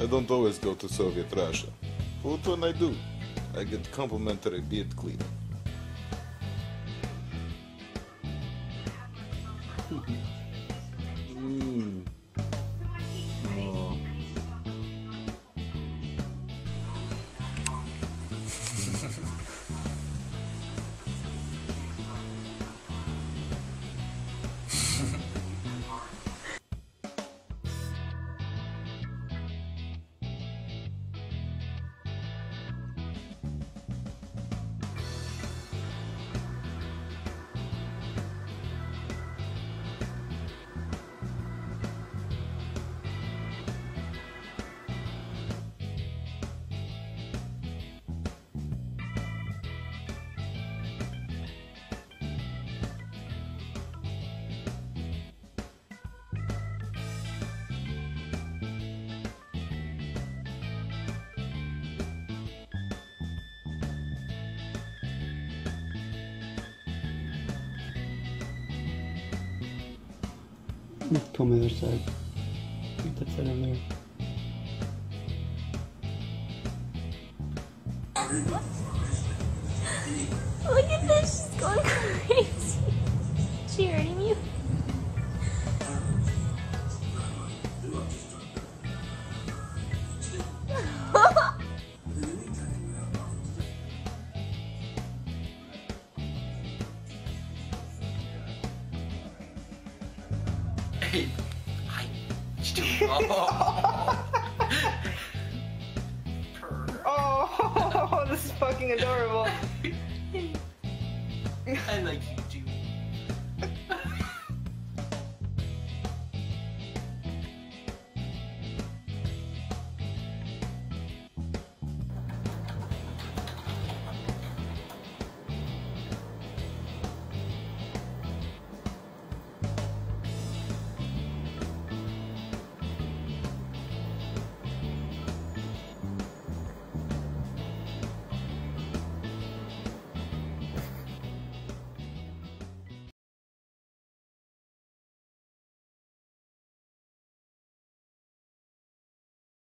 I don't always go to Soviet Russia. But when I do, I get complimentary beard cleaning. mm. Come other side. That side over there. Look at this, she's going crazy. Hey. Oh. Oh, this is fucking adorable. I like